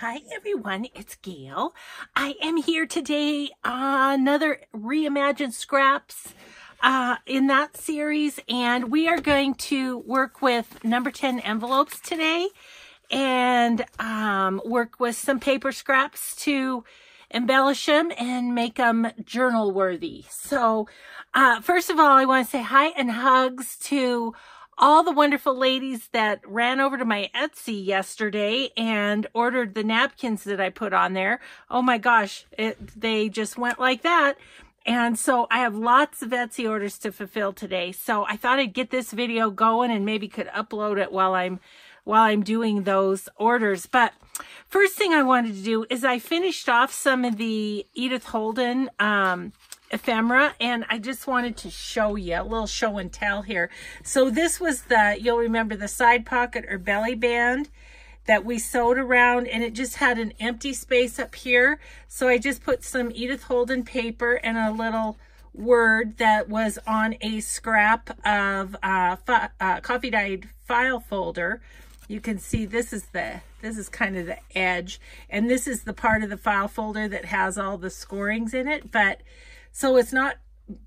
Hi everyone, it's Gayle. I am here today on another Reimagined Scraps uh, in that series and we are going to work with number 10 envelopes today and um, work with some paper scraps to embellish them and make them journal worthy. So uh, first of all, I want to say hi and hugs to all the wonderful ladies that ran over to my Etsy yesterday and ordered the napkins that I put on there. Oh my gosh, it, they just went like that. And so I have lots of Etsy orders to fulfill today. So I thought I'd get this video going and maybe could upload it while I'm while I'm doing those orders. But first thing I wanted to do is I finished off some of the Edith Holden um, ephemera and I just wanted to show you a little show and tell here. So this was the, you'll remember the side pocket or belly band that we sewed around and it just had an empty space up here. So I just put some Edith Holden paper and a little word that was on a scrap of uh, uh, coffee dyed file folder. You can see this is the this is kind of the edge and this is the part of the file folder that has all the scorings in it but so it's not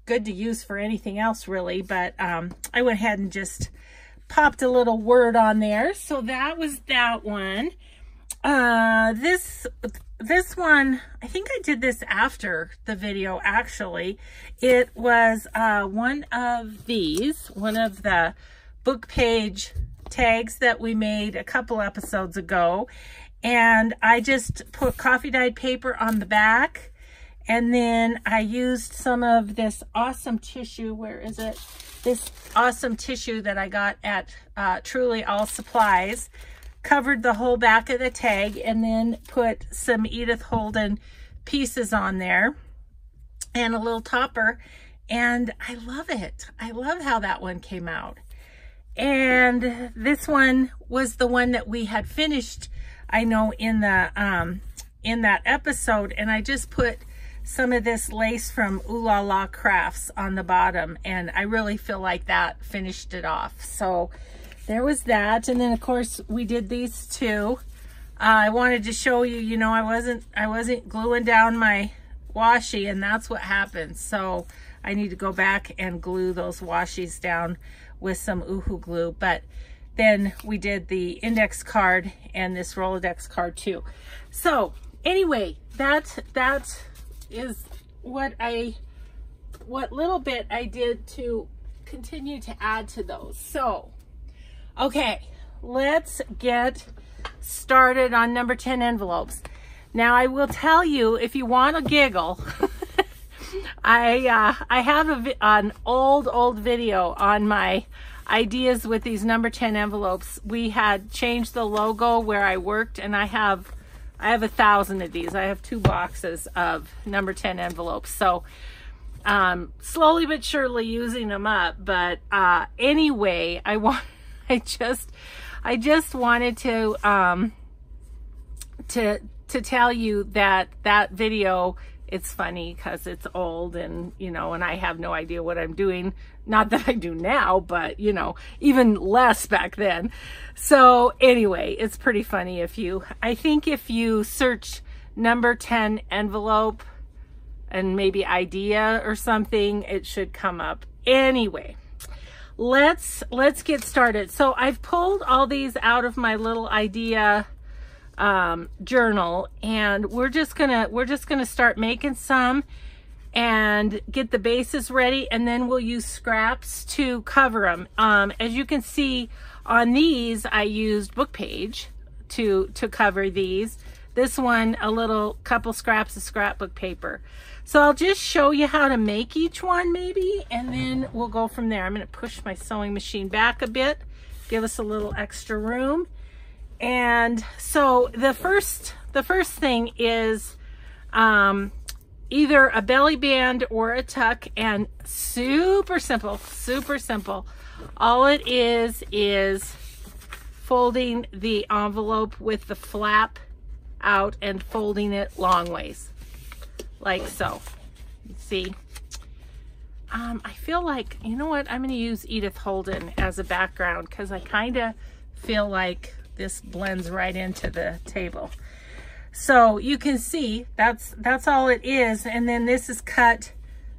good to use for anything else really, but um, I went ahead and just popped a little word on there. So that was that one. Uh, this, this one, I think I did this after the video actually. It was uh, one of these, one of the book page tags that we made a couple episodes ago. And I just put coffee dyed paper on the back and then I used some of this awesome tissue. Where is it? This awesome tissue that I got at uh, Truly All Supplies. Covered the whole back of the tag and then put some Edith Holden pieces on there and a little topper. And I love it. I love how that one came out. And this one was the one that we had finished, I know, in the um, in that episode. And I just put some of this lace from Ooh La La Crafts on the bottom and I really feel like that finished it off. So there was that and then of course we did these two. Uh, I wanted to show you, you know, I wasn't I wasn't gluing down my washi and that's what happened. So I need to go back and glue those washies down with some Oohoo glue. But then we did the index card and this Rolodex card too. So anyway, that, that is what I, what little bit I did to continue to add to those. So, okay, let's get started on number 10 envelopes. Now I will tell you, if you want a giggle, I uh, I have a, an old, old video on my ideas with these number 10 envelopes. We had changed the logo where I worked and I have I have a thousand of these. I have two boxes of number 10 envelopes. So um, slowly but surely using them up. But uh, anyway, I want, I just, I just wanted to, um, to, to tell you that that video it's funny because it's old and, you know, and I have no idea what I'm doing. Not that I do now, but, you know, even less back then. So anyway, it's pretty funny if you, I think if you search number 10 envelope and maybe idea or something, it should come up. Anyway, let's, let's get started. So I've pulled all these out of my little idea um, journal and we're just gonna we're just gonna start making some and get the bases ready and then we'll use scraps to cover them um, as you can see on these I used book page to to cover these. This one a little couple scraps of scrapbook paper. So I'll just show you how to make each one maybe and then we'll go from there. I'm to push my sewing machine back a bit give us a little extra room and so the first, the first thing is um, either a belly band or a tuck and super simple, super simple. All it is, is folding the envelope with the flap out and folding it long ways, like so. See? Um, I feel like, you know what, I'm going to use Edith Holden as a background because I kind of feel like this blends right into the table. So you can see that's that's all it is. And then this is cut,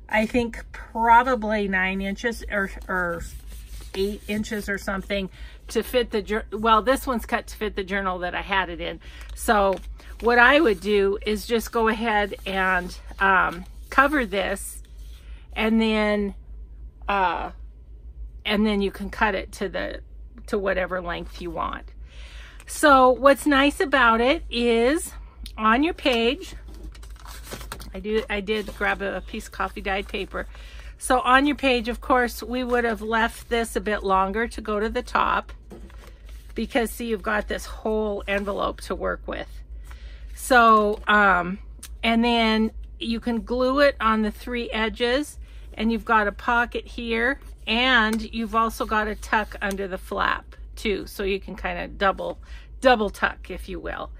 I think probably nine inches or, or eight inches or something to fit the, well, this one's cut to fit the journal that I had it in. So what I would do is just go ahead and um, cover this and then, uh, and then you can cut it to the, to whatever length you want. So what's nice about it is on your page, I do I did grab a piece of coffee dyed paper. So on your page, of course, we would have left this a bit longer to go to the top because see, you've got this whole envelope to work with. So, um, and then you can glue it on the three edges and you've got a pocket here and you've also got a tuck under the flap too. So you can kind of double, double tuck, if you will.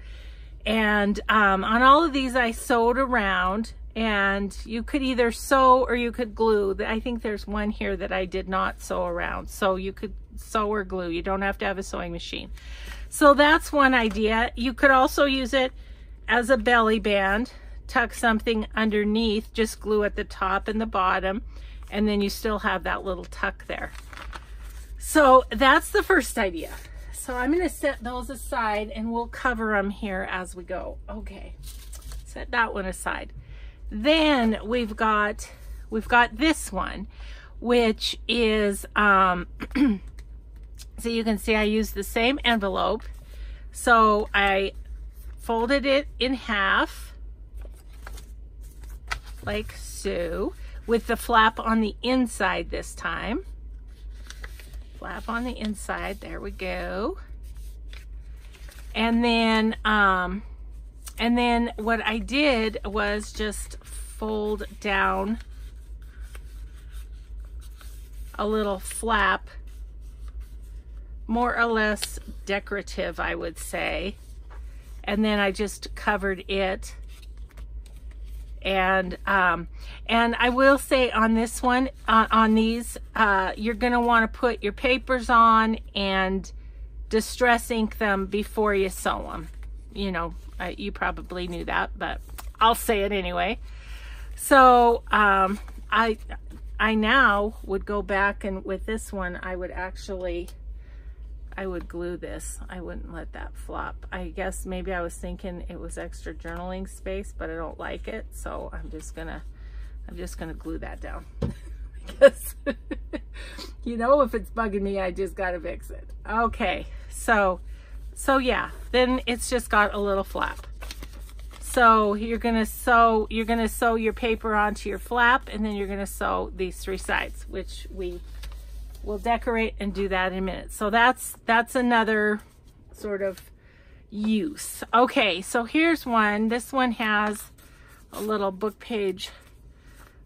And um, on all of these, I sewed around and you could either sew or you could glue. I think there's one here that I did not sew around. So you could sew or glue. You don't have to have a sewing machine. So that's one idea. You could also use it as a belly band, tuck something underneath, just glue at the top and the bottom, and then you still have that little tuck there. So that's the first idea. So I'm going to set those aside and we'll cover them here as we go. Okay, set that one aside. Then we've got, we've got this one, which is, um, so you can see I used the same envelope. So I folded it in half like so with the flap on the inside this time flap on the inside. There we go. And then, um, and then what I did was just fold down a little flap, more or less decorative, I would say. And then I just covered it and um, and I will say on this one uh, on these uh, you're gonna want to put your papers on and distress ink them before you sew them you know uh, you probably knew that but I'll say it anyway. So um, I I now would go back and with this one I would actually I would glue this. I wouldn't let that flop. I guess maybe I was thinking it was extra journaling space, but I don't like it. So I'm just gonna, I'm just gonna glue that down. because, you know, if it's bugging me, I just gotta fix it. Okay, so, so yeah, then it's just got a little flap. So you're gonna sew, you're gonna sew your paper onto your flap and then you're gonna sew these three sides, which we we'll decorate and do that in a minute. So that's, that's another sort of use. Okay, so here's one. This one has a little book page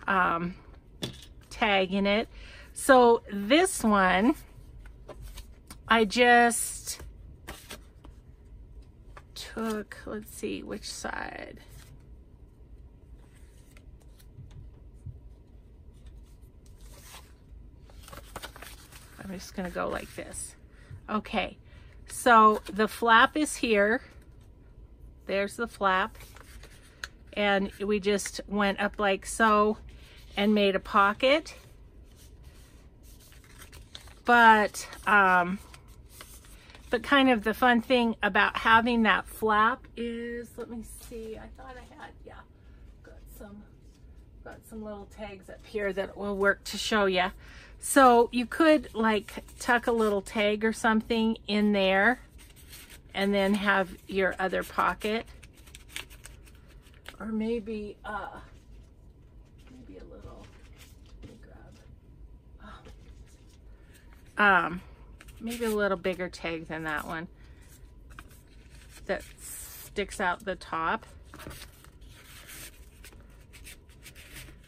um, tag in it. So this one, I just took, let's see, which side? I'm just to go like this. Okay, so the flap is here. There's the flap. And we just went up like so and made a pocket. But, um, but kind of the fun thing about having that flap is, let me see, I thought I had, yeah, got some, got some little tags up here that will work to show you. So you could like tuck a little tag or something in there and then have your other pocket. Or maybe, uh, maybe a little, grab, oh. um, maybe a little bigger tag than that one that sticks out the top.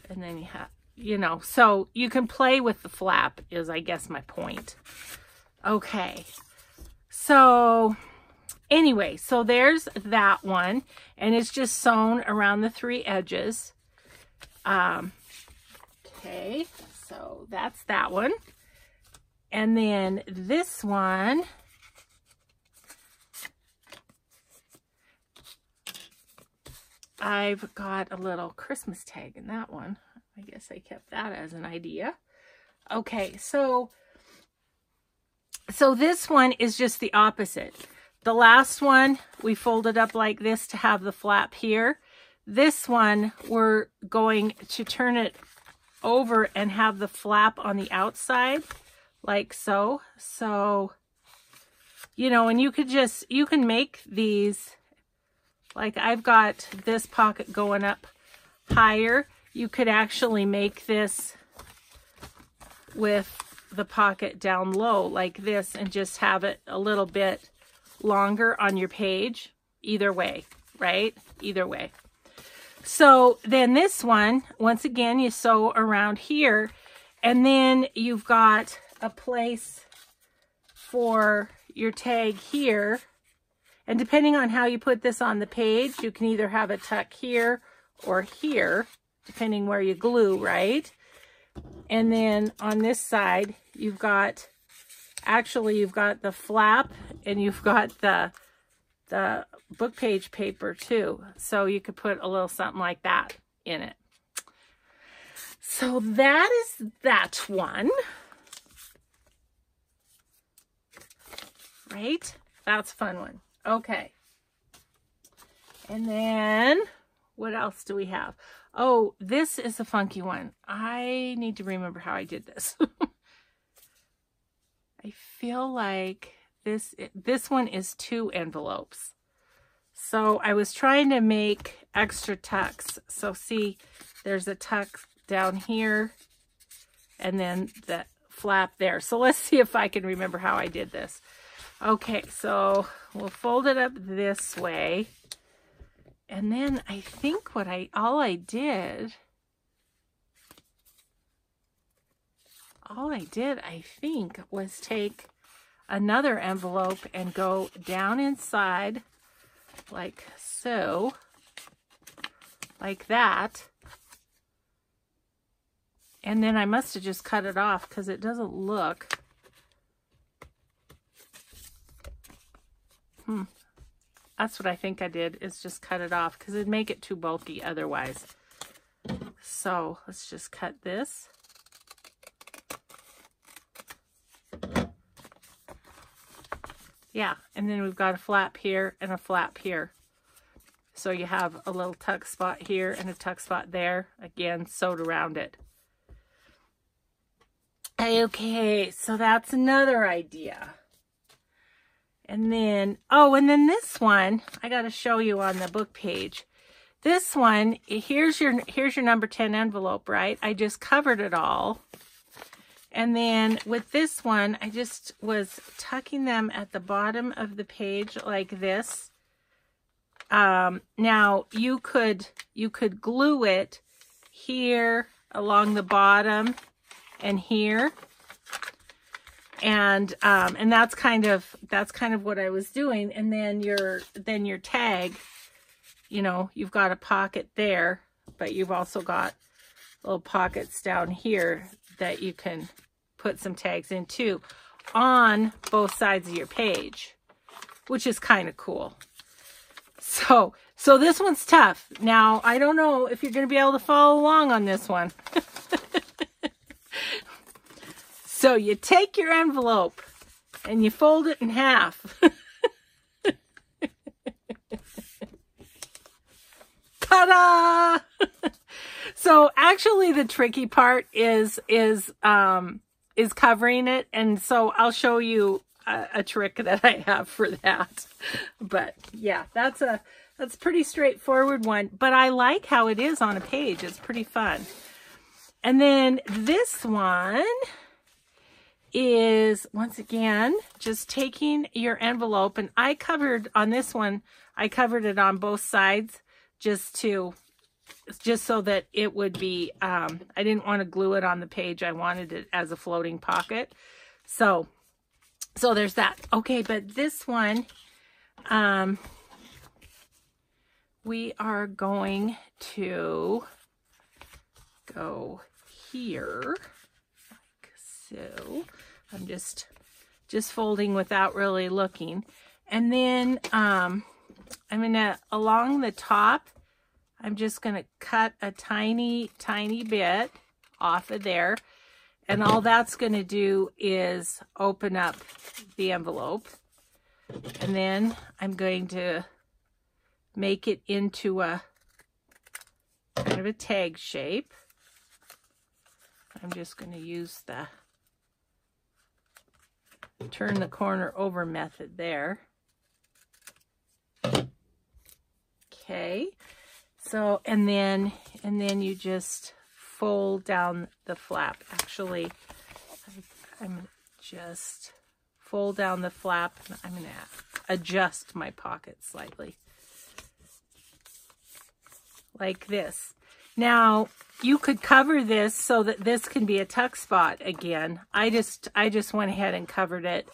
And then you have, you know, so you can play with the flap is I guess my point. Okay. So anyway, so there's that one and it's just sewn around the three edges. Um, okay, so that's that one. And then this one I've got a little Christmas tag in that one. I guess I kept that as an idea. Okay, so so this one is just the opposite. The last one, we folded up like this to have the flap here. This one, we're going to turn it over and have the flap on the outside, like so. So, you know, and you could just, you can make these, like I've got this pocket going up higher. You could actually make this with the pocket down low like this and just have it a little bit longer on your page. Either way, right? Either way. So then this one, once again, you sew around here and then you've got a place for your tag here. And depending on how you put this on the page, you can either have a tuck here or here, depending where you glue, right? And then on this side, you've got, actually you've got the flap and you've got the, the book page paper too. So you could put a little something like that in it. So that is that one. Right? That's fun one. Okay. And then what else do we have? Oh, this is a funky one. I need to remember how I did this. I feel like this this one is two envelopes. So I was trying to make extra tucks. So see, there's a tuck down here and then the flap there. So let's see if I can remember how I did this. Okay, so we'll fold it up this way. And then I think what I, all I did, all I did, I think, was take another envelope and go down inside like so, like that. And then I must have just cut it off because it doesn't look. Hmm. That's what I think I did, is just cut it off because it'd make it too bulky otherwise. So let's just cut this. Yeah, and then we've got a flap here and a flap here. So you have a little tuck spot here and a tuck spot there. Again, sewed around it. Okay, so that's another idea. And then, oh, and then this one, I got to show you on the book page. This one, here's your, here's your number 10 envelope, right? I just covered it all. And then with this one, I just was tucking them at the bottom of the page like this. Um, now you could, you could glue it here along the bottom and here and um, and that's kind of that's kind of what I was doing. And then your then your tag, you know, you've got a pocket there, but you've also got little pockets down here that you can put some tags into on both sides of your page, which is kind of cool. So, so this one's tough. Now, I don't know if you're going to be able to follow along on this one. So you take your envelope and you fold it in half. Ta-da! so actually the tricky part is is um is covering it and so I'll show you a, a trick that I have for that. But yeah, that's a that's pretty straightforward one, but I like how it is on a page. It's pretty fun. And then this one is once again just taking your envelope and I covered on this one I covered it on both sides just to just so that it would be um, I didn't want to glue it on the page I wanted it as a floating pocket. So so there's that. Okay but this one um we are going to go here so I'm just, just folding without really looking. And then um, I'm going to, along the top, I'm just going to cut a tiny, tiny bit off of there. And all that's going to do is open up the envelope. And then I'm going to make it into a kind of a tag shape. I'm just going to use the turn the corner over method there. Okay. So, and then, and then you just fold down the flap. Actually, I'm just fold down the flap. I'm going to adjust my pocket slightly. Like this. Now, you could cover this so that this can be a tuck spot again. I just I just went ahead and covered it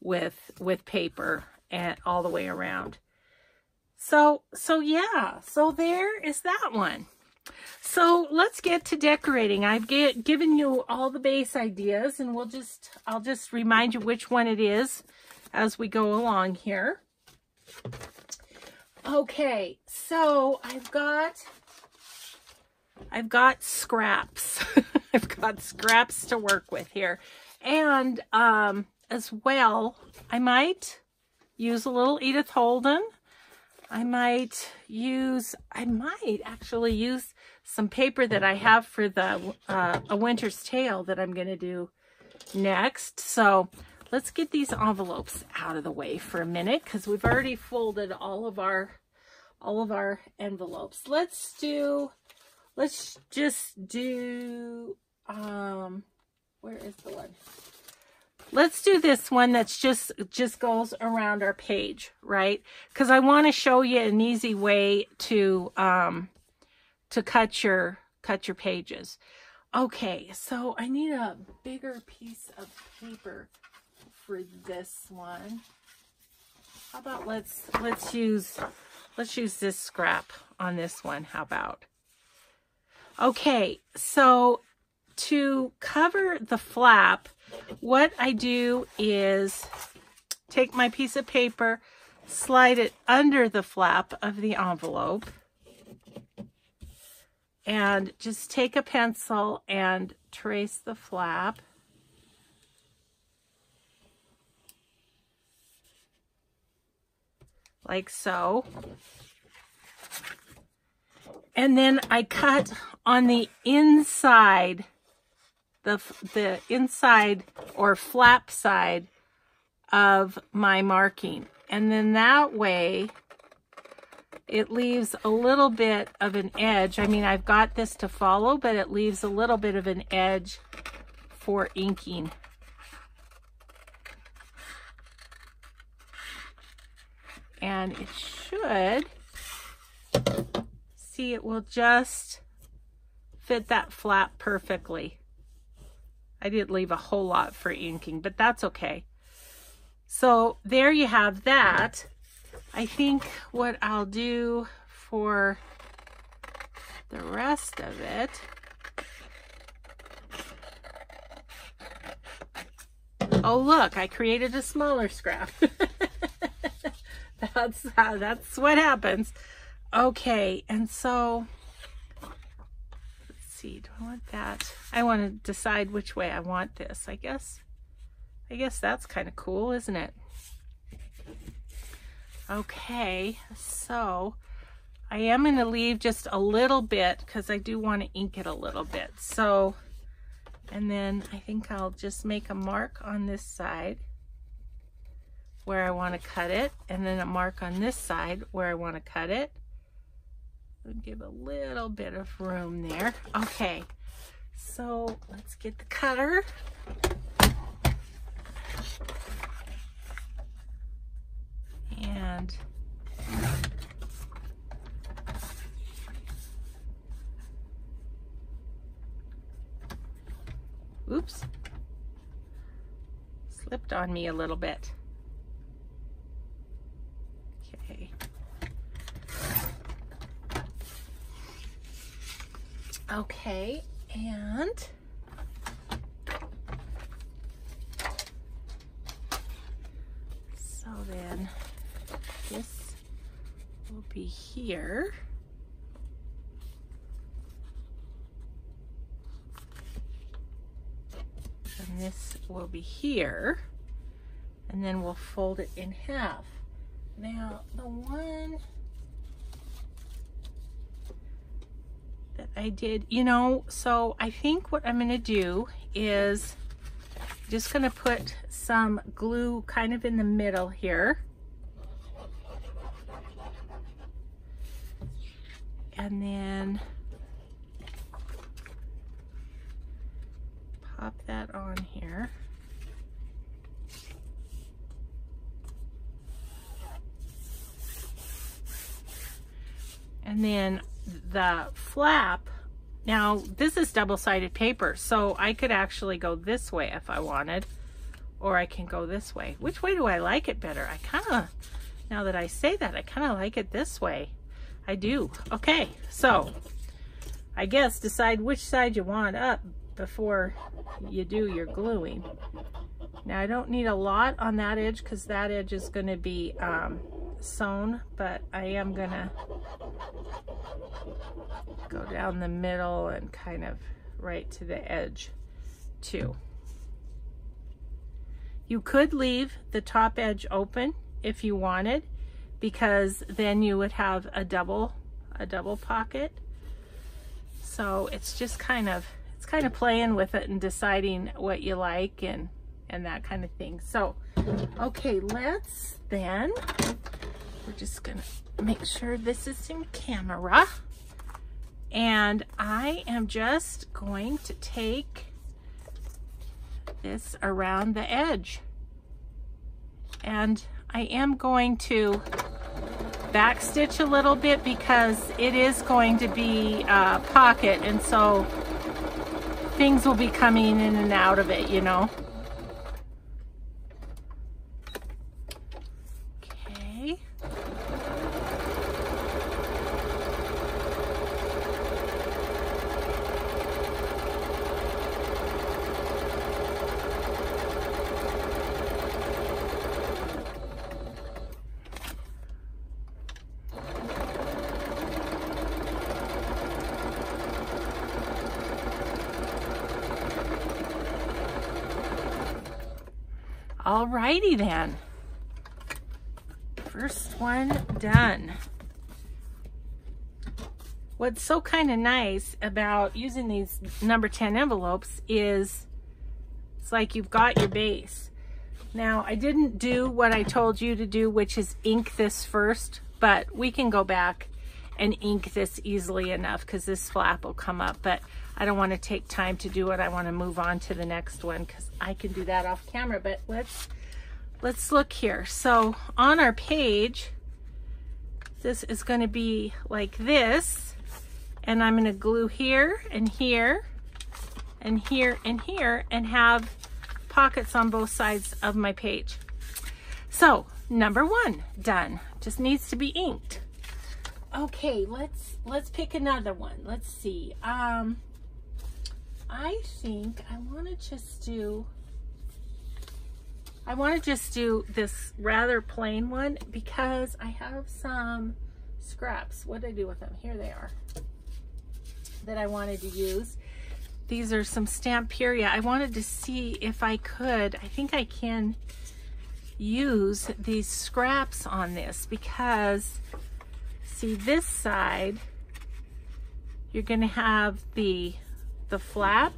with with paper and all the way around. So, so yeah, so there is that one. So let's get to decorating. I've get, given you all the base ideas and we'll just, I'll just remind you which one it is as we go along here. Okay, so I've got, I've got scraps. I've got scraps to work with here. And um, as well, I might use a little Edith Holden I might use, I might actually use some paper that I have for the uh, A Winter's Tale that I'm going to do next. So let's get these envelopes out of the way for a minute because we've already folded all of our all of our envelopes. Let's do, let's just do, um, where is the one? Let's do this one that's just, just goes around our page, right? Because I want to show you an easy way to, um, to cut your, cut your pages. Okay, so I need a bigger piece of paper for this one. How about let's, let's use, let's use this scrap on this one. How about? Okay, so to cover the flap, what I do is take my piece of paper, slide it under the flap of the envelope, and just take a pencil and trace the flap. Like so. And then I cut on the inside the, the inside or flap side of my marking. And then that way it leaves a little bit of an edge. I mean, I've got this to follow, but it leaves a little bit of an edge for inking. And it should, see, it will just fit that flap perfectly. I didn't leave a whole lot for inking, but that's okay. So there you have that. I think what I'll do for the rest of it Oh, look, I created a smaller scrap. that's, that's what happens. Okay, and so let's see, do I want that? I want to decide which way I want this, I guess. I guess that's kind of cool, isn't it? Okay, so I am going to leave just a little bit because I do want to ink it a little bit. So, and then I think I'll just make a mark on this side where I want to cut it, and then a mark on this side where I want to cut it. We'll give a little bit of room there. Okay, so let's get the cutter. And oops, slipped on me a little bit. Okay, and so then this will be here. And this will be here. And then we'll fold it in half. Now, the one I did, you know, so I think what I'm going to do is just going to put some glue kind of in the middle here. And then pop that on here. And then the flap, now this is double-sided paper, so I could actually go this way if I wanted, or I can go this way. Which way do I like it better? I kind of, now that I say that, I kind of like it this way. I do. Okay, so I guess decide which side you want up before you do your gluing. Now I don't need a lot on that edge because that edge is going to be um, sewn, but I am to go down the middle and kind of right to the edge too. You could leave the top edge open if you wanted because then you would have a double a double pocket. So it's just kind of it's kind of playing with it and deciding what you like and and that kind of thing. So okay, let's then we're just gonna make sure this is in camera. And I am just going to take this around the edge. And I am going to backstitch a little bit because it is going to be a pocket and so things will be coming in and out of it, you know. Alrighty then. First one done. What's so kind of nice about using these number 10 envelopes is it's like you've got your base. Now, I didn't do what I told you to do, which is ink this first, but we can go back and ink this easily enough because this flap will come up. But I don't want to take time to do it. I want to move on to the next one because I can do that off camera. But let's let's look here. So on our page, this is going to be like this. And I'm going to glue here and here and here and here and have pockets on both sides of my page. So number one, done. Just needs to be inked. Okay, let's let's pick another one. Let's see. Um, I think I want to just do, I want to just do this rather plain one because I have some scraps. What did I do with them? Here they are that I wanted to use. These are some Stamperia. I wanted to see if I could, I think I can use these scraps on this because see this side, you're gonna have the the flap,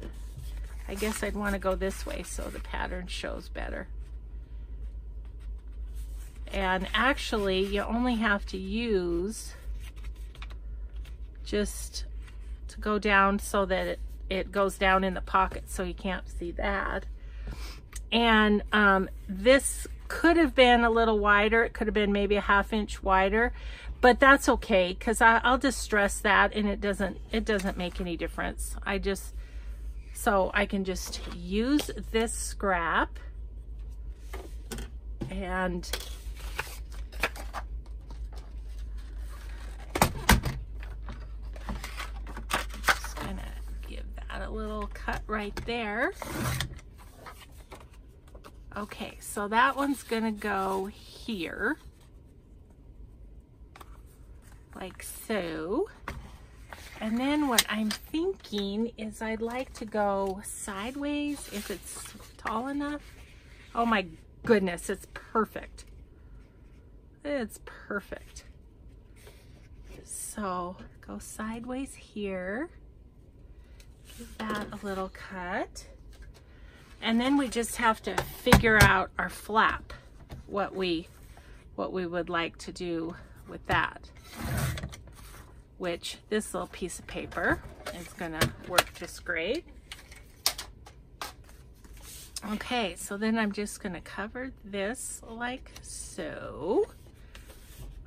I guess I'd want to go this way so the pattern shows better. And actually, you only have to use just to go down so that it, it goes down in the pocket so you can't see that. And um, this could have been a little wider. It could have been maybe a half inch wider, but that's okay because I'll just stress that and it doesn't it doesn't make any difference. I just so I can just use this scrap and just gonna that a little cut right there. Okay, so that one's gonna go here like so. And then what I'm thinking is I'd like to go sideways if it's tall enough. Oh my goodness, it's perfect. It's perfect. So go sideways here. That a little cut. And then we just have to figure out our flap, what we, what we would like to do with that. Which this little piece of paper is gonna work just great. Okay, so then I'm just gonna cover this like so.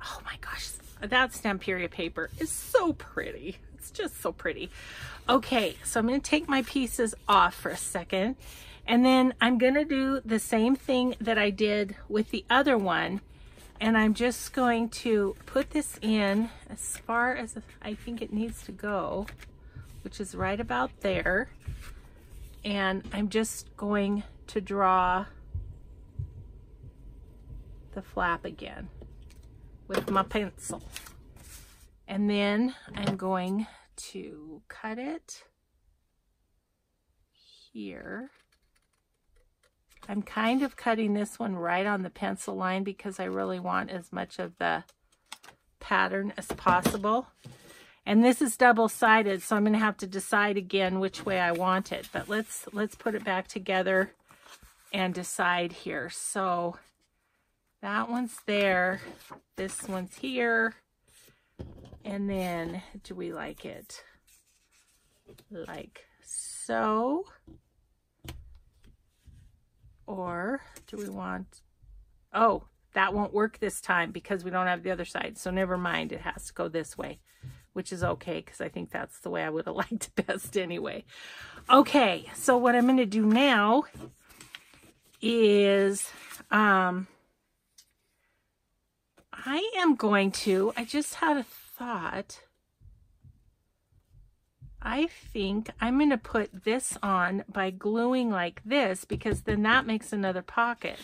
Oh my gosh, that Stamperia paper is so pretty. It's just so pretty. Okay, so I'm gonna take my pieces off for a second and then I'm gonna do the same thing that I did with the other one and I'm just going to put this in as far as I think it needs to go, which is right about there. And I'm just going to draw the flap again with my pencil. And then I'm going to cut it here. I'm kind of cutting this one right on the pencil line because I really want as much of the pattern as possible. And this is double-sided, so I'm going to have to decide again which way I want it. But let's let's put it back together and decide here. So that one's there. This one's here. And then do we like it like so? Or do we want, oh, that won't work this time because we don't have the other side. So never mind, it has to go this way, which is okay because I think that's the way I would have liked it best anyway. Okay, so what I'm going to do now is um, I am going to, I just had a thought. I think I'm going to put this on by gluing like this because then that makes another pocket.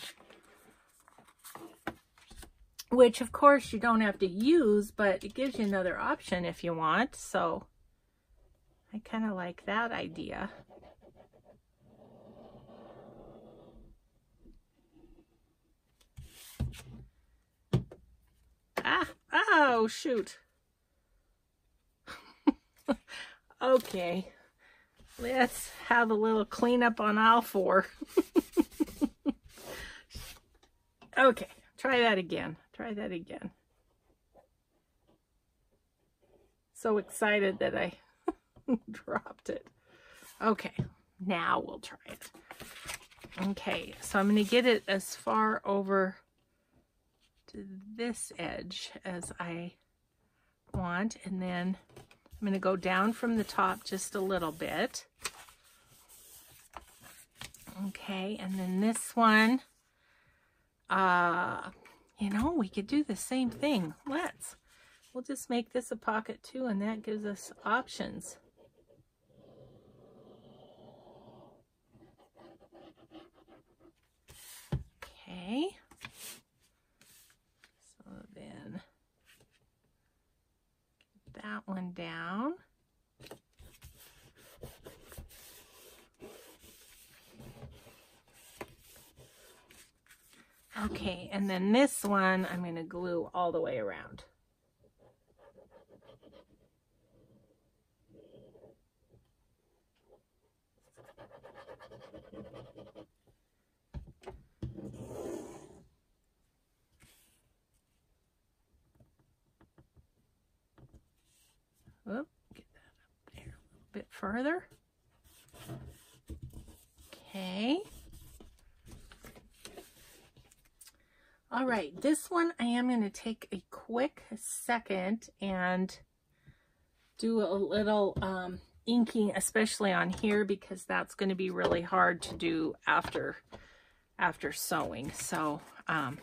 Which, of course, you don't have to use, but it gives you another option if you want. So I kind of like that idea. Ah, oh, shoot. Okay, let's have a little cleanup on aisle four. okay, try that again. Try that again. So excited that I dropped it. Okay, now we'll try it. Okay, so I'm going to get it as far over to this edge as I want, and then I'm going to go down from the top just a little bit. Okay, and then this one, uh, you know, we could do the same thing. Let's. We'll just make this a pocket too, and that gives us options. Okay. That one down. Okay, and then this one I'm going to glue all the way around. Further. Okay. All right, this one I am going to take a quick second and do a little um, inking, especially on here, because that's going to be really hard to do after after sewing. So, um,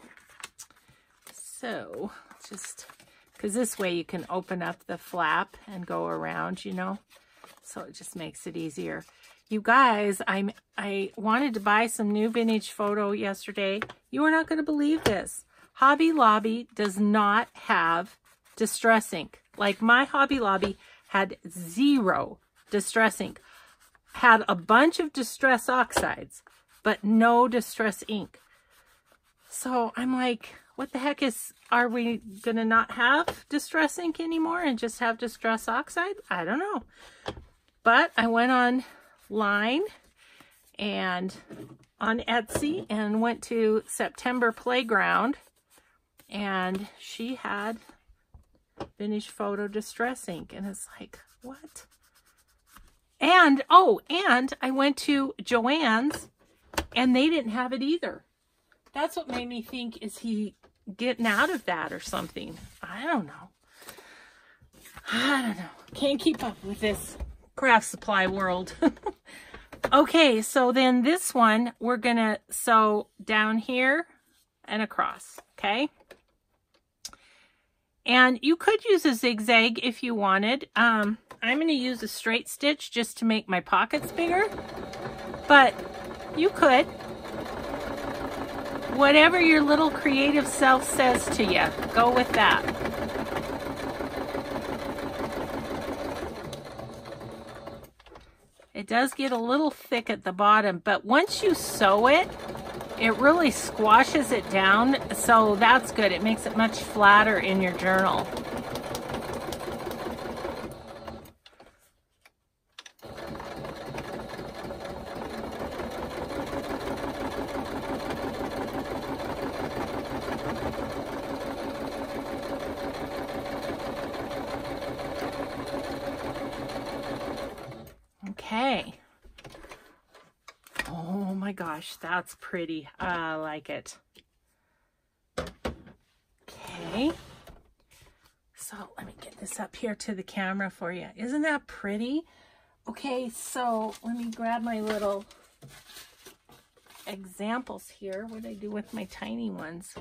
so just because this way you can open up the flap and go around, you know. So it just makes it easier. You guys, I'm, I wanted to buy some new vintage photo yesterday. You are not going to believe this. Hobby Lobby does not have distress ink. Like my Hobby Lobby had zero distress ink. Had a bunch of distress oxides, but no distress ink. So I'm like, what the heck is, are we going to not have distress ink anymore and just have distress oxide? I don't know. But I went online and on Etsy and went to September Playground and she had Vintage Photo Distress Ink and it's like, what? And, oh, and I went to Joann's and they didn't have it either. That's what made me think, is he getting out of that or something? I don't know. I don't know. Can't keep up with this craft supply world. okay, so then this one, we're going to sew down here and across, okay? And you could use a zigzag if you wanted. Um, I'm going to use a straight stitch just to make my pockets bigger. But you could. Whatever your little creative self says to you, go with that. It does get a little thick at the bottom, but once you sew it, it really squashes it down, so that's good. It makes it much flatter in your journal. Okay. Oh my gosh, that's pretty. Uh, I like it. Okay. So let me get this up here to the camera for you. Isn't that pretty? Okay, so let me grab my little examples here. What did I do with my tiny ones?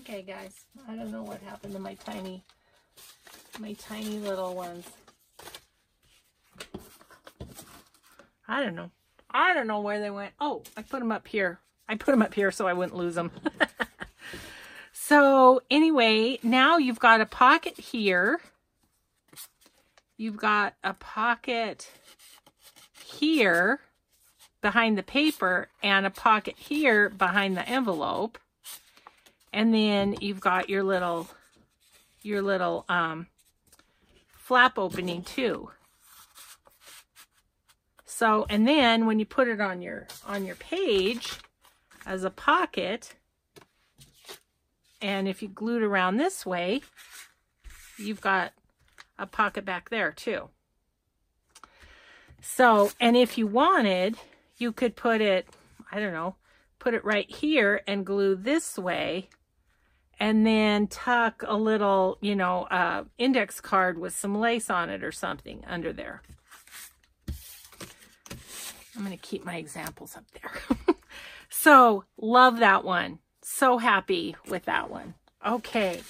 Okay, guys, I don't know what happened to my tiny, my tiny little ones. I don't know. I don't know where they went. Oh, I put them up here. I put them up here so I wouldn't lose them. so anyway, now you've got a pocket here. You've got a pocket here behind the paper and a pocket here behind the envelope. And then you've got your little, your little um, flap opening too. So, and then when you put it on your, on your page as a pocket, and if you glue it around this way, you've got a pocket back there too. So, and if you wanted, you could put it, I don't know, put it right here and glue this way and then tuck a little, you know, uh, index card with some lace on it or something under there. I'm going to keep my examples up there. so, love that one. So happy with that one. Okay,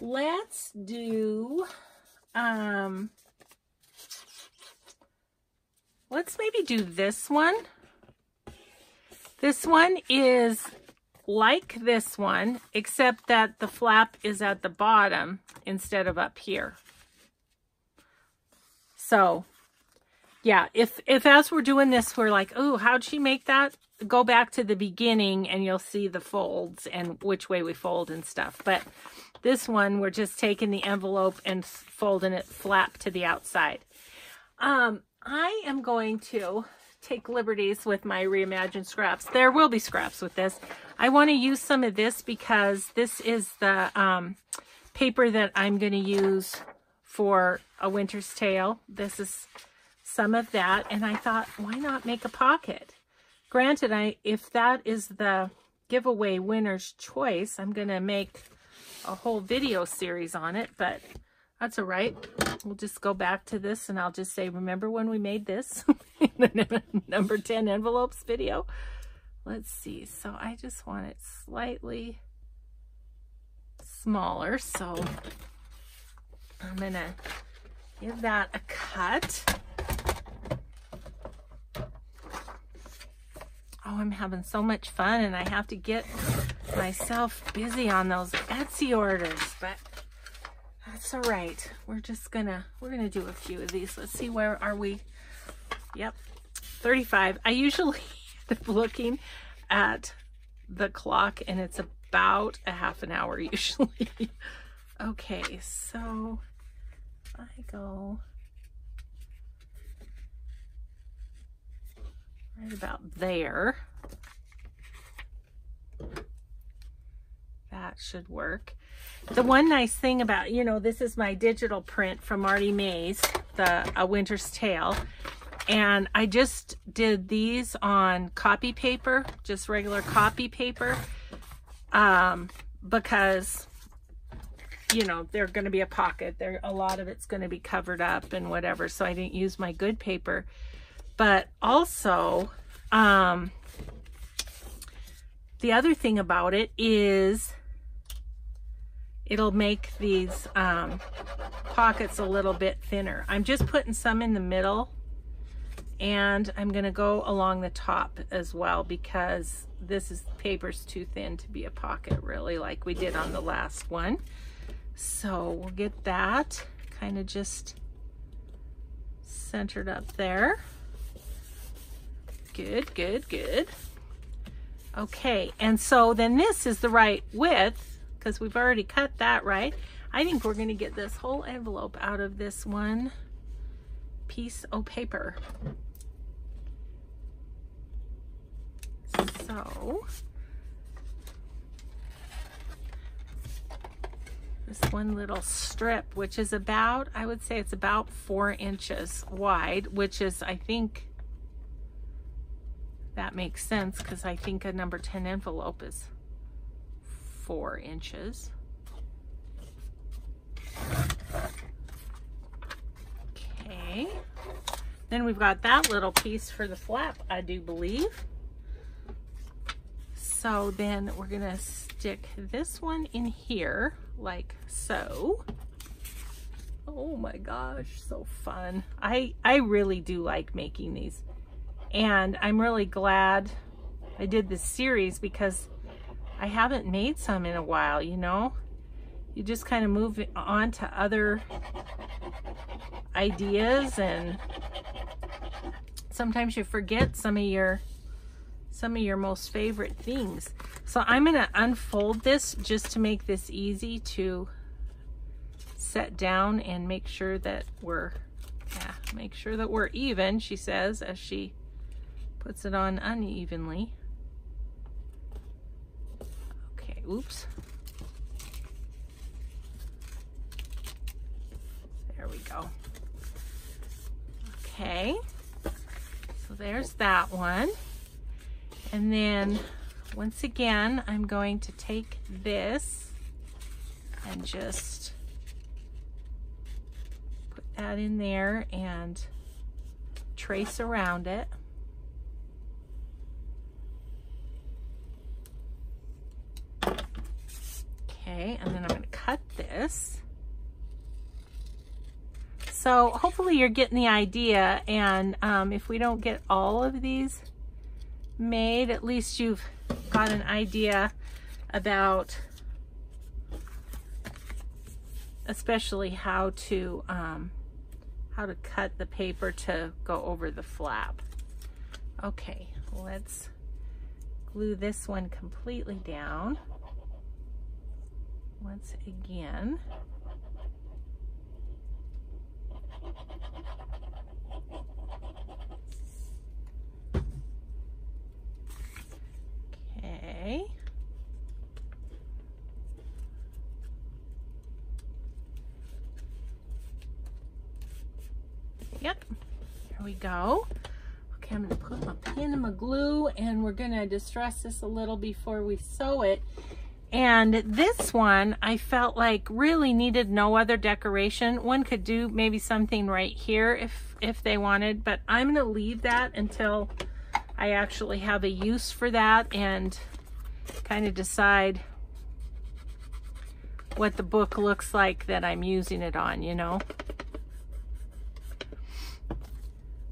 let's do, um, let's maybe do this one. This one is like this one, except that the flap is at the bottom instead of up here. So, yeah, if, if as we're doing this, we're like, oh, how'd she make that? Go back to the beginning and you'll see the folds and which way we fold and stuff. But this one, we're just taking the envelope and folding it flap to the outside. Um, I am going to take liberties with my reimagined scraps. There will be scraps with this. I want to use some of this because this is the um, paper that I'm going to use for A Winter's Tale. This is some of that. And I thought, why not make a pocket? Granted, I if that is the giveaway winner's choice, I'm going to make a whole video series on it. But that's all right. We'll just go back to this and I'll just say, remember when we made this? the number 10 envelopes video? Let's see. So I just want it slightly smaller. So I'm going to give that a cut. Oh, I'm having so much fun and I have to get myself busy on those Etsy orders, but that's all right. We're just gonna, we're gonna do a few of these. Let's see, where are we? Yep, 35. I usually looking at the clock and it's about a half an hour usually. okay, so I go right about there. That should work. The one nice thing about, you know, this is my digital print from Artymaze, the A Winter's Tale. And I just did these on copy paper, just regular copy paper, um, because, you know, they're going to be a pocket. There, a lot of it's going to be covered up and whatever. So I didn't use my good paper. But also, um, the other thing about it is it'll make these um, pockets a little bit thinner. I'm just putting some in the middle and I'm gonna go along the top as well because this is paper's too thin to be a pocket really like we did on the last one. So we'll get that kind of just centered up there. Good, good, good. Okay, and so then this is the right width because we've already cut that right. I think we're going to get this whole envelope out of this one piece of paper. So, this one little strip, which is about, I would say it's about four inches wide, which is, I think, that makes sense because I think a number 10 envelope is four inches. Okay. Then we've got that little piece for the flap, I do believe. So then we're gonna stick this one in here like so. Oh my gosh, so fun. I, I really do like making these. And I'm really glad I did this series because I haven't made some in a while, you know? You just kind of move on to other ideas and sometimes you forget some of your some of your most favorite things. So I'm going to unfold this just to make this easy to set down and make sure that we're yeah, make sure that we're even, she says as she puts it on unevenly. Okay, oops. There we go. Okay, so there's that one. And then once again, I'm going to take this and just put that in there and trace around it. Okay, and then I'm to cut this. So hopefully you're getting the idea, and um, if we don't get all of these made, at least you've got an idea about especially how to um, how to cut the paper to go over the flap. Okay, let's glue this one completely down once again. Okay. Yep, there we go. Okay, I'm gonna put my pin in my glue and we're gonna distress this a little before we sew it. And this one, I felt like really needed no other decoration. One could do maybe something right here if, if they wanted, but I'm gonna leave that until I actually have a use for that and kind of decide what the book looks like that I'm using it on, you know.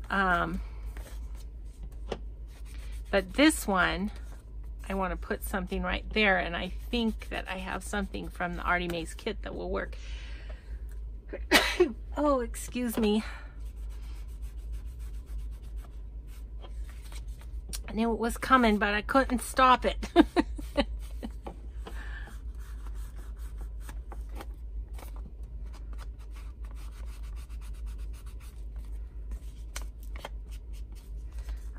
Um, but this one, I want to put something right there. And I think that I have something from the Artymaze kit that will work. oh, excuse me. I knew it was coming, but I couldn't stop it.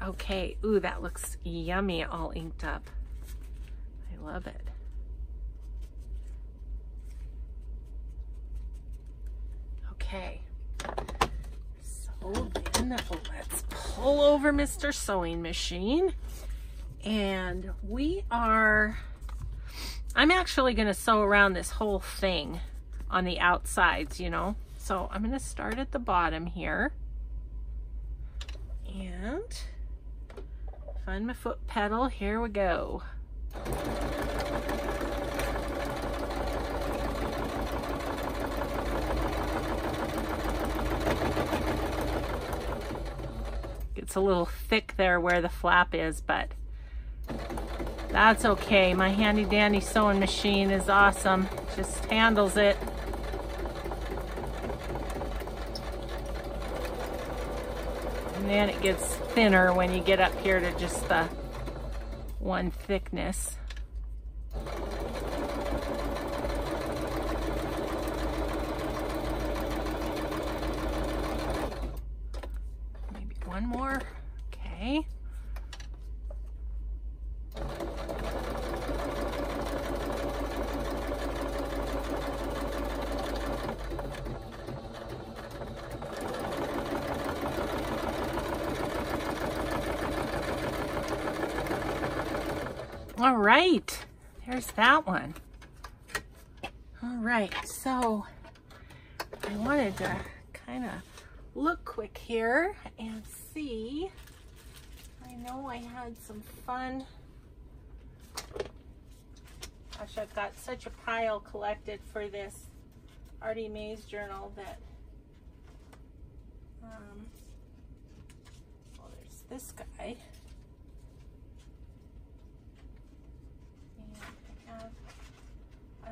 Okay, ooh, that looks yummy all inked up. I love it. Okay, so then let's pull over Mr. Sewing Machine. And we are, I'm actually gonna sew around this whole thing on the outsides, you know. So I'm gonna start at the bottom here. And Find my foot pedal. Here we go. It's a little thick there where the flap is, but that's okay. My handy dandy sewing machine is awesome. Just handles it. And then it gets thinner when you get up here to just the one thickness. Maybe one more. Okay. All right, there's that one. All right, so I wanted to kind of look quick here and see. I know I had some fun. Gosh, I've got such a pile collected for this Artymaze journal that, um, well, there's this guy.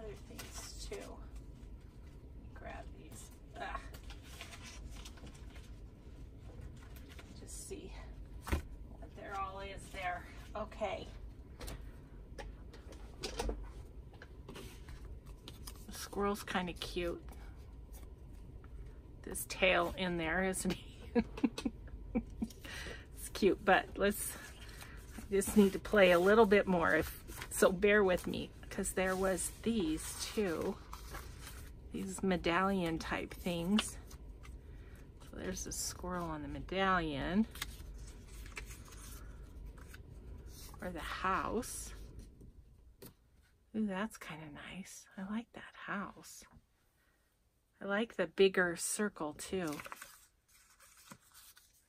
other things too. Grab these. Ah. Just see what there all is there. Okay. The squirrel's kind of cute. This tail in there, isn't he? it's cute, but let's I just need to play a little bit more if so bear with me because there was these too. These medallion type things. So there's a squirrel on the medallion. Or the house. Ooh, that's kind of nice. I like that house. I like the bigger circle too.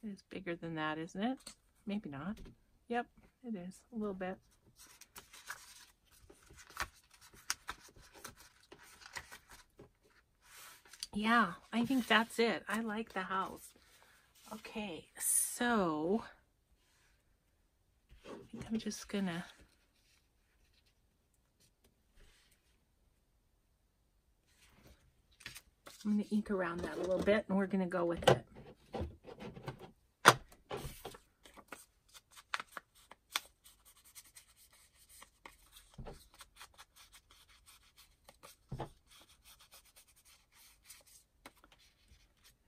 It's bigger than that, isn't it? Maybe not. Yep, it is a little bit. yeah, I think that's it. I like the house. Okay, so I think I'm just gonna I'm gonna ink around that a little bit and we're gonna go with it.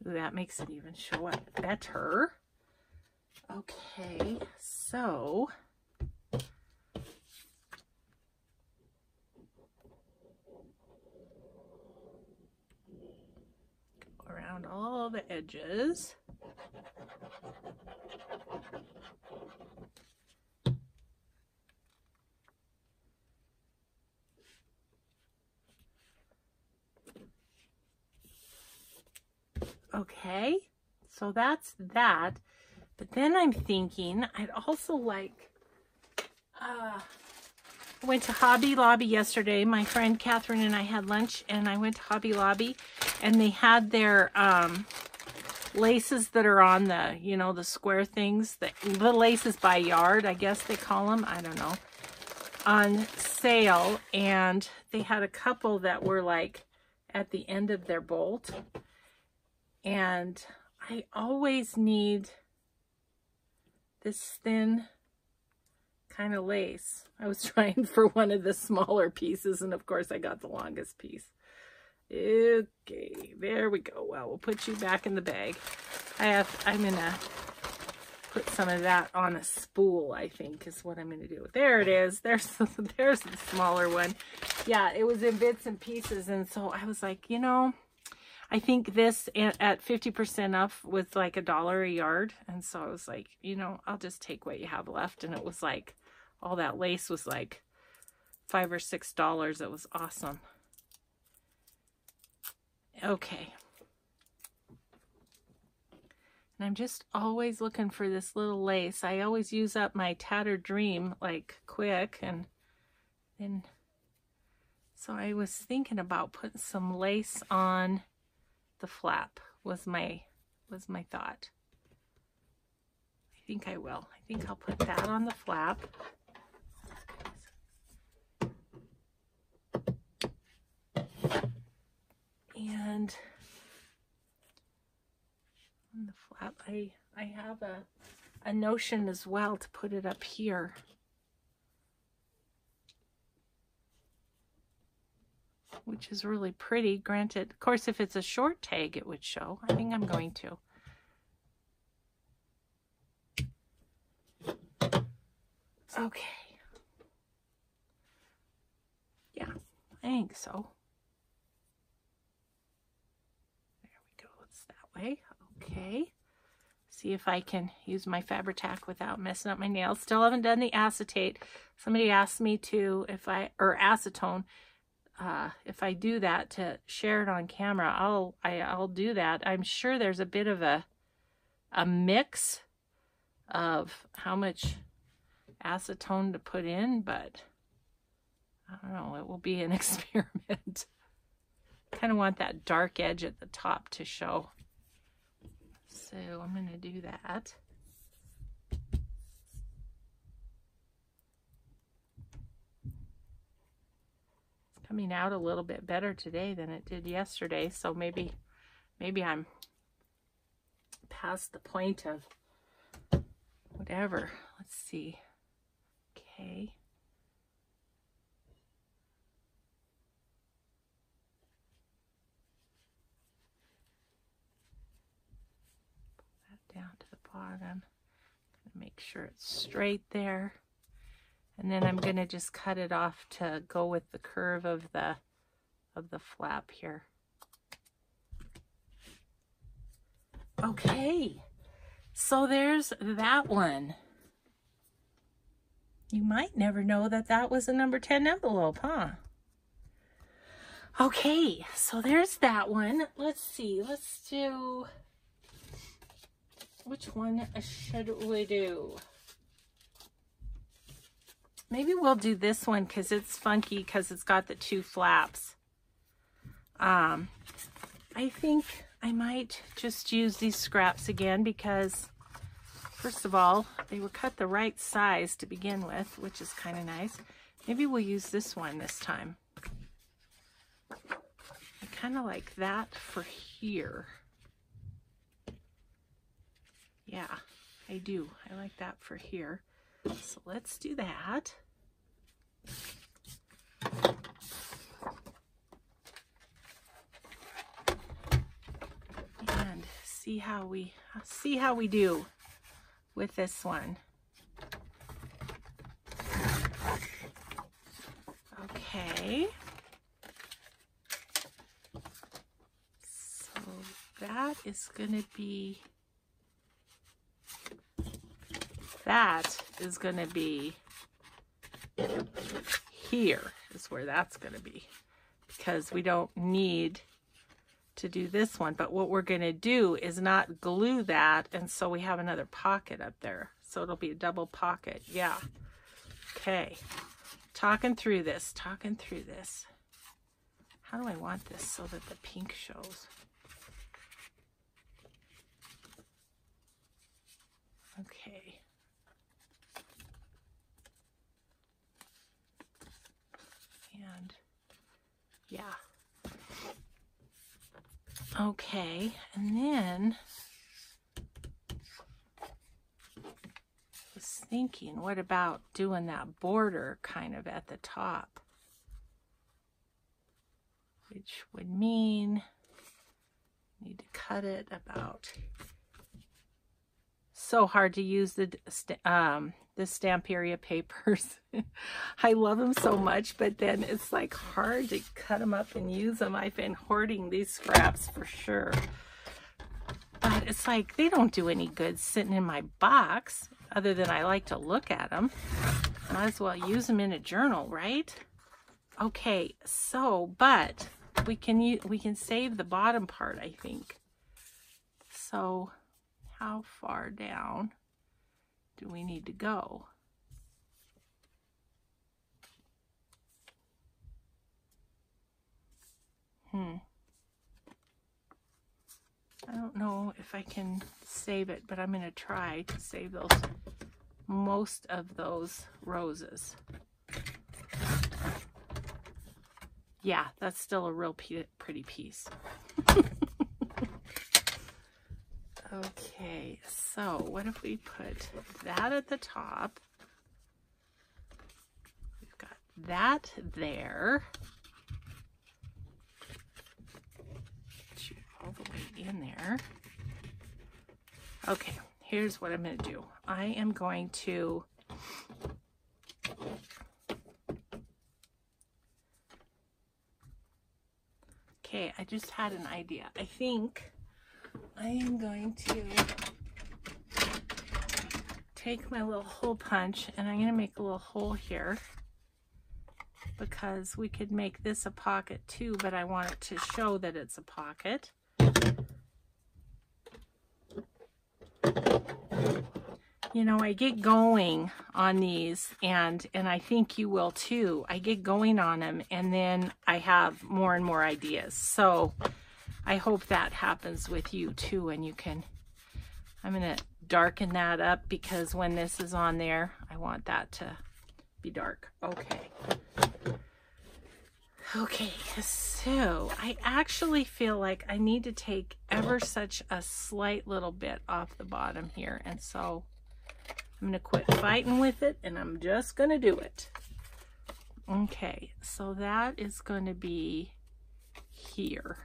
that makes it even show up better. Okay, so around all edges. Okay, so that's that. But then I'm thinking I'd also like, uh, I went to Hobby Lobby yesterday. My friend Catherine and I had lunch and I went to Hobby Lobby and they had their um, laces that are on the, you know, the square things, the, the laces by yard, I guess they call them. I don't know. on sale and they had a couple that were like at the end of their bolt. And I always need this thin kind of lace. I was trying for one of the smaller pieces and of course I got the longest piece. Okay, there we go. Well, we'll put you back in the bag. I have, I'm gonna put some of that on a spool, I think is what I'm gonna do. There it is. There's, there's the smaller one. Yeah, it was in bits and pieces. And so I was like, you know, I think this at 50% off was like a dollar a yard. And so I was like, you know, I'll just take what you have left. And it was like, all that lace was like five or six dollars. It was awesome. Okay. And I'm just always looking for this little lace. I always use up my tattered dream like quick and then so I was thinking about putting some lace on the flap was my was my thought. I think I will. I think I'll put that on the flap. And on the flap I I have a a notion as well to put it up here. Which is really pretty. Granted of course if it's a short tag it would show. I think I'm going to. Okay. Yeah I think so way. Okay. See if I can use my Fabri-Tac without messing up my nails. Still haven't done the acetate. Somebody asked me to, if I, or acetone, uh, if I do that to share it on camera, I'll, I, I'll do that. I'm sure there's a bit of a, a mix of how much acetone to put in, but I don't know, it will be an experiment. kind of want that dark edge at the top to show. So I'm going to do that. It's coming out a little bit better today than it did yesterday. So maybe, maybe I'm past the point of whatever. Let's see. Okay. Down to the bottom. Make sure it's straight there. And then I'm going to just cut it off to go with the curve of the of the flap here. Okay, so there's that one. You might never know that that was a number 10 envelope, huh? Okay, so there's that one. Let's see, let's do... Which one should we do? Maybe we'll do this one because it's funky because it's got the two flaps. Um, I think I might just use these scraps again because, first of all, they were cut the right size to begin with, which is kind of nice. Maybe we'll use this one this time. I kind of like that for here. Yeah, I do. I like that for here. So let's do that. And see how we see how we do with this one. Okay. So that is going to be that is going to be here is where that's going to be because we don't need to do this one. But what we're going to do is not glue that. And so we have another pocket up there. So it'll be a double pocket. Yeah. Okay. Talking through this, talking through this. How do I want this so that the pink shows? Okay. Yeah. Okay, and then I was thinking, what about doing that border kind of at the top? Which would mean need to cut it about so hard to use the um the Stamperia papers. I love them so much, but then it's like hard to cut them up and use them. I've been hoarding these scraps for sure. But it's like they don't do any good sitting in my box other than I like to look at them. Might as well use them in a journal, right? Okay, so, but we can we can save the bottom part, I think. So, how far down do we need to go? Hmm. I don't know if I can save it, but I'm going to try to save those most of those roses. Yeah, that's still a real pretty piece. okay, so what if we put that at the top? We've got that there. all the way in there. Okay, here's what I'm going to do. I am going to Okay, I just had an idea. I think I am going to take my little hole punch and I'm going to make a little hole here because we could make this a pocket too, but I want it to show that it's a pocket. you know, I get going on these and, and I think you will too. I get going on them and then I have more and more ideas. So I hope that happens with you too. And you can, I'm to darken that up because when this is on there, I want that to be dark. Okay. Okay, so I actually feel like I need to take ever such a slight little bit off the bottom here. And so I'm going to quit fighting with it and I'm just going to do it. Okay, so that is going to be here,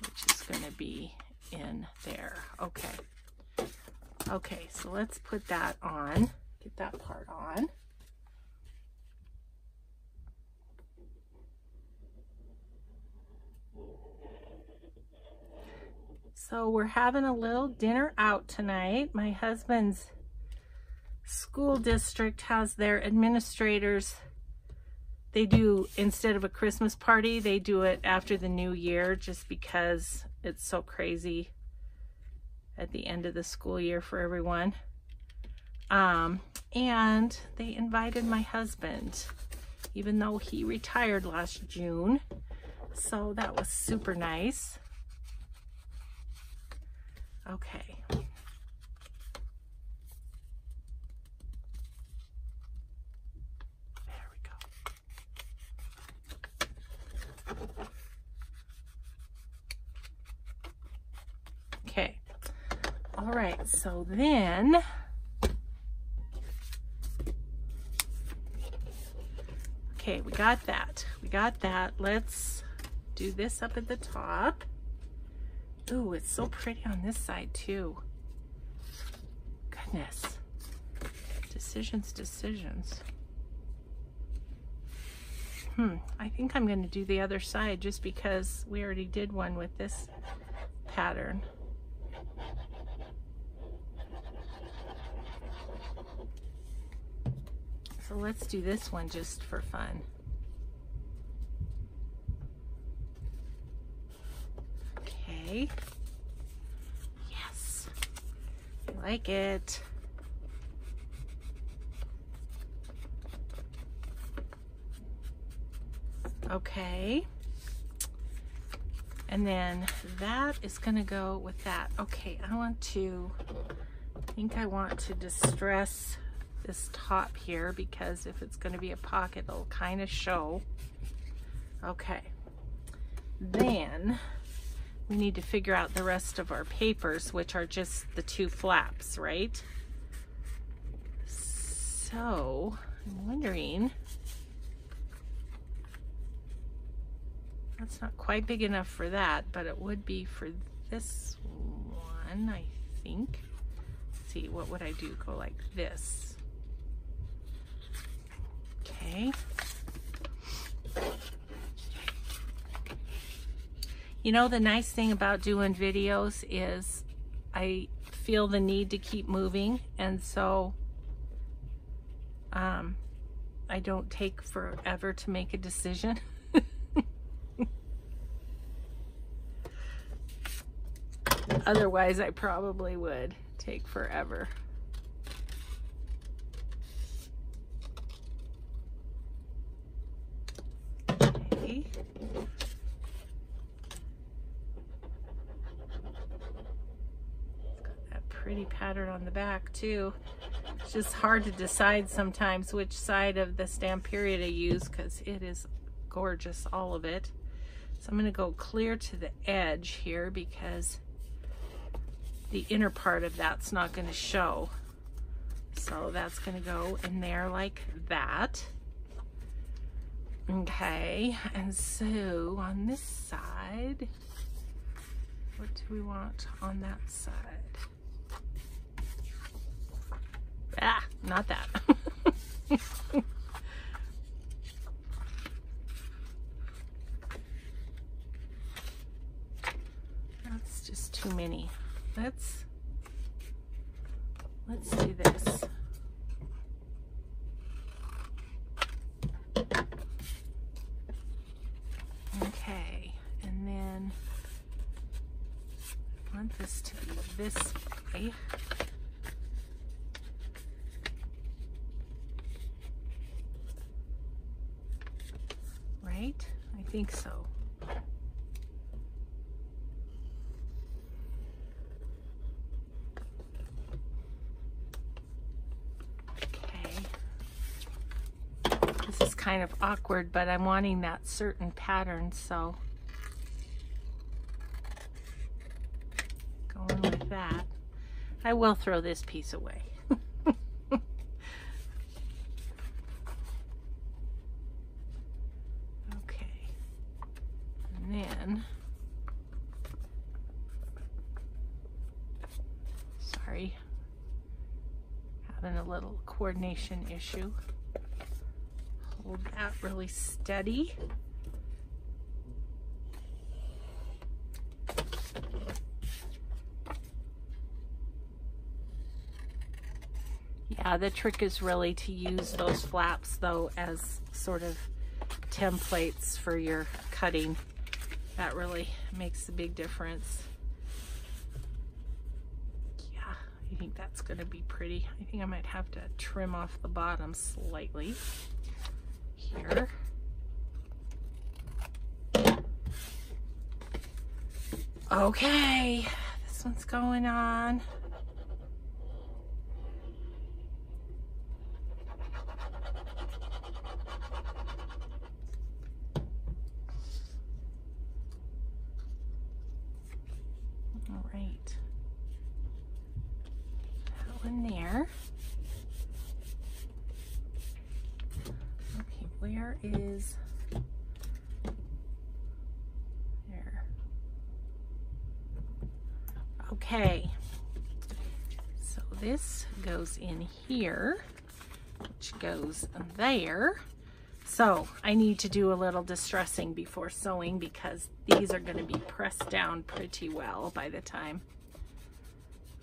which is going to be in there. Okay. Okay, so let's put that on, get that part on. So we're having a little dinner out tonight. My husband's school district has their administrators they do instead of a christmas party they do it after the new year just because it's so crazy at the end of the school year for everyone. Um, and they invited my husband even though he retired last june. So that was super nice. Okay All right, so then, okay, we got that. We got that. Let's do this up at the top. Ooh, it's so pretty on this side too. Goodness. Decisions, decisions. Hmm, I think I'm going to do the other side just because we already did one with this pattern. So let's do this one just for fun. Okay. Yes. I like it. Okay. And then that is gonna go with that. Okay, I want to, I think I want to distress this top here because if it's going to be a pocket, it'll kind of show. Okay. Then we need to figure out the rest of our papers, which are just the two flaps, right? So I'm wondering, that's not quite big enough for that, but it would be for this one, I think. Let's see, what would I do? Go like this. Okay. You know, the nice thing about doing videos is I feel the need to keep moving. And so um, I don't take forever to make a decision. Otherwise, I probably would take forever. Okay. Pretty pattern on the back too. It's just hard to decide sometimes which side of the Stamperia to use because it is gorgeous, all of it. So I'm going to go clear to the edge here because the inner part of that's not going to show. So that's going to go in there like that. Okay, and so on this side, what do we want on that side? Ah, not that. That's just too many. Let's let's do this. Okay, and then I want this to be this way. right? I think so. Okay. This is kind of awkward, but I'm wanting that certain pattern, so going with that. I will throw this piece away. Coordination issue. Hold that really steady. Yeah, the trick is really to use those flaps though as sort of templates for your cutting. That really makes a big difference. Yeah, I think that's going to be pretty. I think I might have to trim off the bottom slightly here. Okay, this one's going on. is there. Okay, so this goes in here, which goes there. So I need to do a little distressing before sewing because these are going to be pressed down pretty well by the time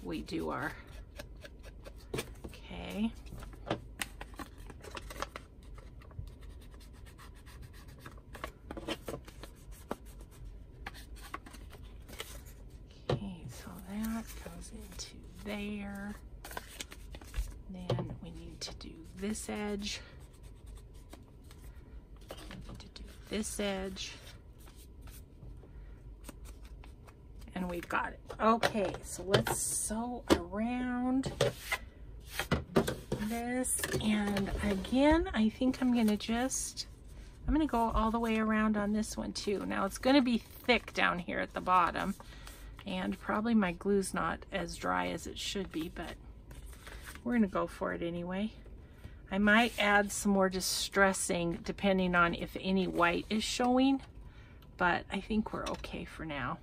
we do our, okay. there. Then we need to do this edge. To do this edge. And we've got it. Okay, so let's sew around this. And again, I think I'm to just I'm to go all the way around on this one too. Now it's to be thick down here at the bottom and probably my glue's not as dry as it should be, but we're to go for it anyway. I might add some more distressing depending on if any white is showing, but I think we're okay for now.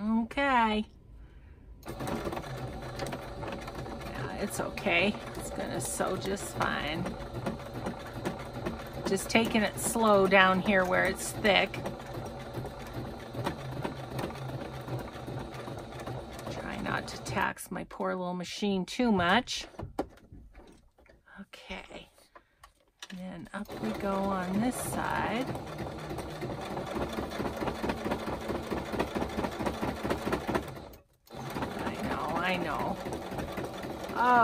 Okay. Yeah, it's okay. It's gonna sew just fine. Just taking it slow down here where it's thick. Try not to tax my poor little machine too much. Okay. And then up we go on this side. I know, I know.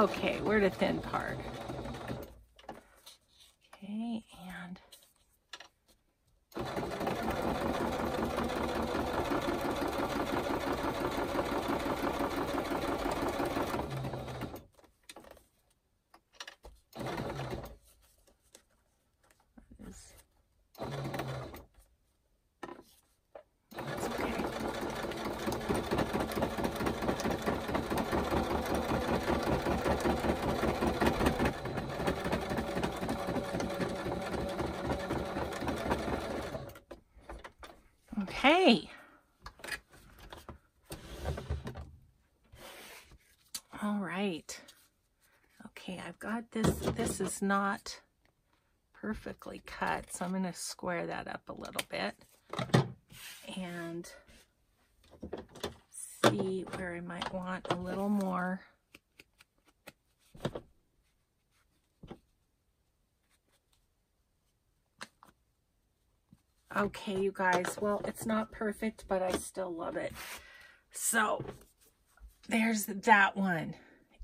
Okay, we're the thin part. Okay, and is that's okay. Okay. All right. Okay, I've got this. This is not perfectly cut, so I'm going to square that up a little bit and see where I might want a little more. Okay, you guys, well, it's not perfect, but I still love it. So, there's that one.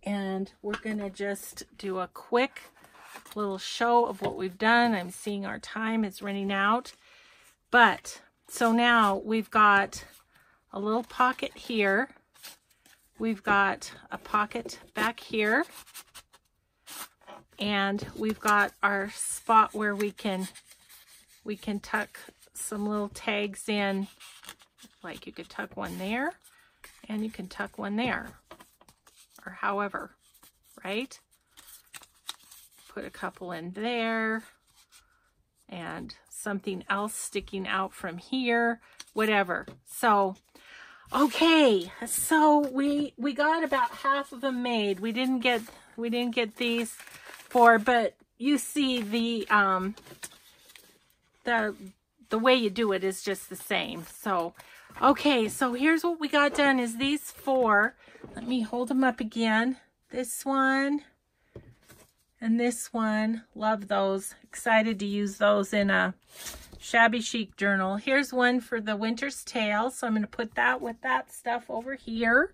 And we're going to just do a quick little show of what we've done. I'm seeing our time is running out. But, so now we've got a little pocket here. We've got a pocket back here. And we've got our spot where we can we can tuck some little tags in. Like you could tuck one there and you can tuck one there or however, right? Put a couple in there and something else sticking out from here, whatever. So, okay, so we we got about half of them made. We didn't get we didn't get these four, but you see the um the the way you do it is just the same. So, okay, so here's what we got done is these four. Let me hold them up again. This one and this one. Love those. Excited to use those in a shabby chic journal. Here's one for the winter's tale. So I'm going to put that with that stuff over here.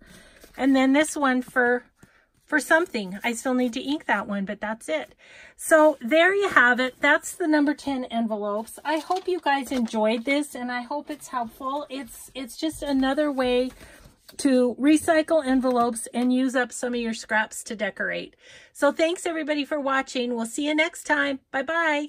And then this one for for something. I still need to ink that one, but that's it. So there you have it. That's the number 10 envelopes. I hope you guys enjoyed this and I hope it's helpful. It's, it's just another way to recycle envelopes and use up some of your scraps to decorate. So thanks everybody for watching. We'll see you next time. Bye-bye.